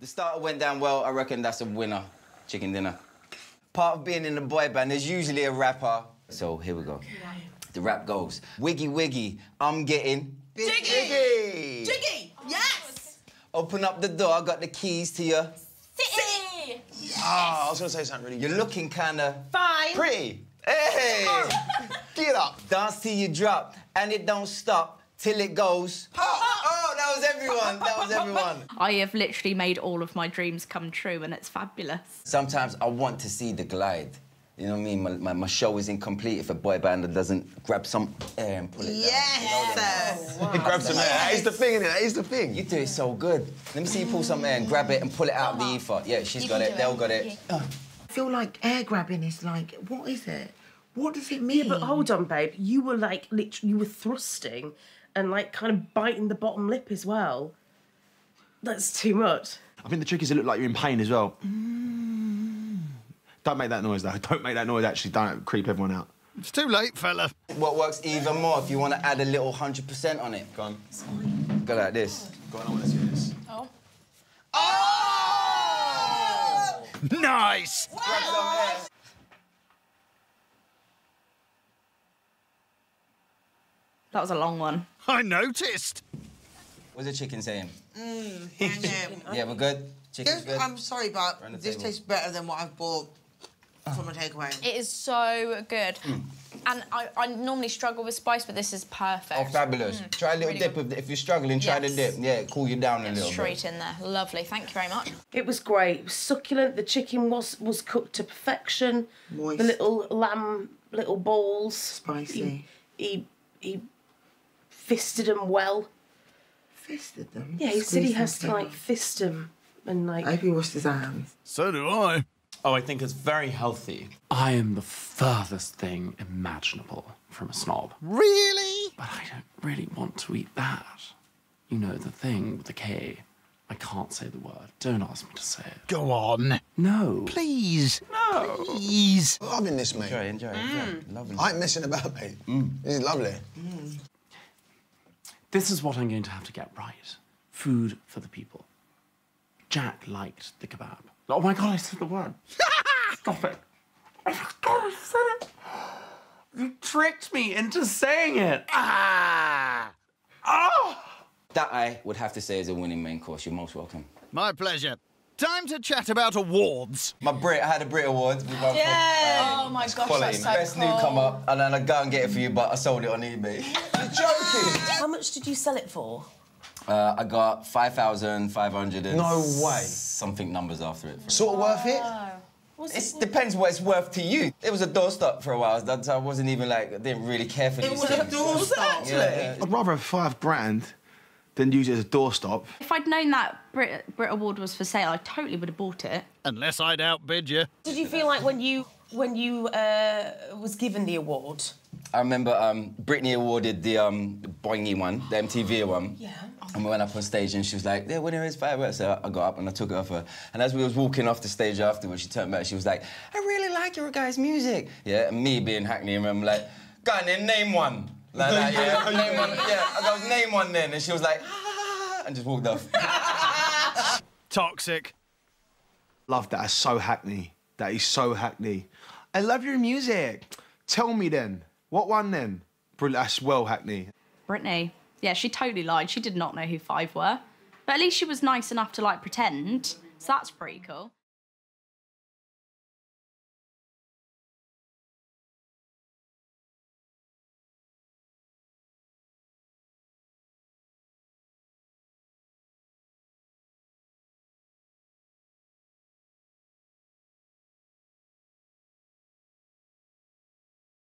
The starter went down well. I reckon that's a winner. Chicken dinner. Part of being in a boy band, there's usually a rapper. So here we go. The rap goes Wiggy Wiggy, I'm getting. Jiggy! Jiggy! Yes! Open up the door, I got the keys to your. City! Ah, I was gonna say something really You're looking kinda. Fine. Pretty. Hey! Get up. Dance till you drop, and it don't stop till it goes. Oh, that was everyone. That was everyone. I have literally made all of my dreams come true, and it's fabulous. Sometimes I want to see the glide. You know what I mean? My, my, my show is incomplete if a boy band doesn't grab some air and pull it down. Yes! He oh, grabs some air. That is the thing, innit? That is the thing. You do it so good. Let me see you pull some air and grab it and pull it out of the ether. Yeah, she's got it. They'll got it. I feel like air grabbing is like, what is it? What does it mean? Yeah, But hold on, babe. You were like literally, you were thrusting and like kind of biting the bottom lip as well. That's too much. I think the trick is it look like you're in pain as well. Mm. Don't make that noise though. Don't make that noise. Actually, don't creep everyone out. It's too late, fella. What works even more if you want to add a little 100% on it? Go on. Go like this. Go on. I want to see this. Oh. Nice! Grab some air. That was a long one. I noticed. What's the chicken saying? Mm, Yeah, we're good? Chicken's good? I'm sorry, but this table. tastes better than what I've bought from a takeaway. It is so good. And I, I normally struggle with spice, but this is perfect. Oh, fabulous. Try a little Really dip. good. If, if you're struggling, try the dip. Yeah, cool you down a little Straight bit. in there. Lovely. Thank you very much. It was great. It was succulent. The chicken was was cooked to perfection. Moist. The little lamb, little balls. Spicy. He he, he fisted them well. Fisted them. Yeah, he said he has to like fist them and like. I hope he washed his hands. So do I. Oh, I think it's very healthy. I am the furthest thing imaginable from a snob. Really? But I don't really want to eat that. You know, the thing with the K. I can't say the word. Don't ask me to say it. Go on. No. Please. No. Please. Loving this, mate. Enjoy, enjoy, enjoy. Mm. Lovely. I ain't messing about, mate. Mm. This is lovely. Mm. This is what I'm going to have to get right. Food for the people. Jack liked the kebab. Oh my god, I said the word. Stop it. Oh my god, I said it. You tricked me into saying it. Ah! Oh! That I would have to say is a winning main course. You're most welcome. My pleasure. Time to chat about awards. My Brit, I had a Brit Award. We won for, Oh my gosh, quality. that's so Best cool. newcomer, and then I go and get it for you, but I sold it on eBay. You're joking. How much did you sell it for? Uh, I got 5,500 and No way. something numbers after it. Sort of worth it. It depends what it's worth to you. It was a doorstop for a while. I wasn't even like, I didn't really care for these It was a things. doorstop. Yeah. I'd rather have five grand than use it as a doorstop. If I'd known that Brit, Brit Award was for sale, I totally would have bought it. Unless I'd outbid you. Did you feel like when you when you uh, was given the award? I remember um, Britney awarded the um, Boingy one, the MTV one. Yeah. And we went up on stage and she was like, yeah, winner is fireworks. So I got up and I took it off her. And as we was walking off the stage afterwards, she turned back she was like, I really like your guys' music. Yeah, and me being Hackney, and I'm like, go on then, name one. Like that, yeah, name one. Yeah, I goes, name one then. And she was like, ah, and just walked off. Toxic. Love that. That's so hackney. That is so hackney. I love your music. Tell me then. What one then? Brilliant. That's well hackney. Britney. Yeah, she totally lied. She did not know who five were. But at least she was nice enough to like pretend. So that's pretty cool.